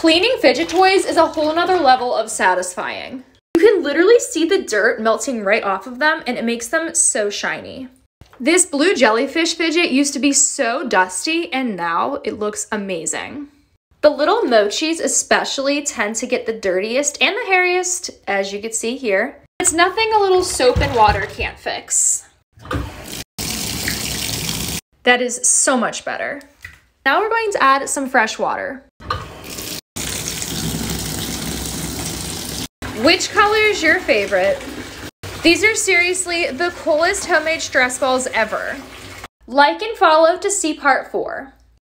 Cleaning fidget toys is a whole nother level of satisfying. You can literally see the dirt melting right off of them and it makes them so shiny. This blue jellyfish fidget used to be so dusty and now it looks amazing. The little mochis especially tend to get the dirtiest and the hairiest, as you can see here. It's nothing a little soap and water can't fix. That is so much better. Now we're going to add some fresh water. Which color is your favorite? These are seriously the coolest homemade stress balls ever. Like and follow to see part 4.